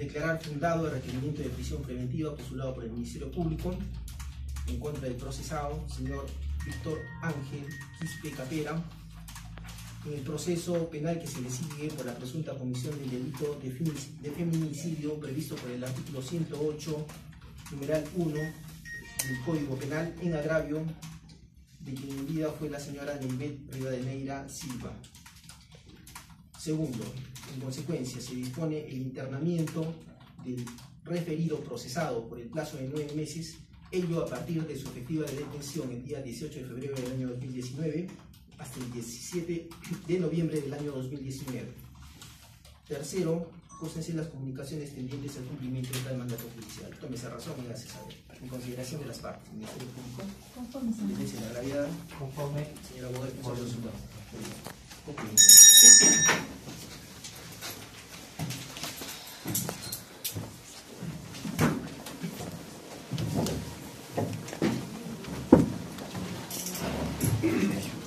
declarar fundado el requerimiento de prisión preventiva postulado por el Ministerio Público en contra del procesado, señor Víctor Ángel Quispe Capera, en el proceso penal que se le sigue por la presunta comisión del delito de, feminicidio previsto por el artículo 108, numeral 1 del Código Penal en agravio de quien en fue la señora Neibet Rivadeneira Silva. Segundo, en consecuencia, se dispone el internamiento del referido procesado por el plazo de nueve meses, ello a partir de su efectiva detención el día 18 de febrero del año 2019 hasta el 17 de noviembre del año 2019. Tercero, cósense las comunicaciones tendientes al cumplimiento de tal mandato judicial. Tómese razón y hágase saber. En consideración de las partes, Ministerio Público, Conforme, señor. sentencia de la gravedad, Conforme señora abogada, 嗯。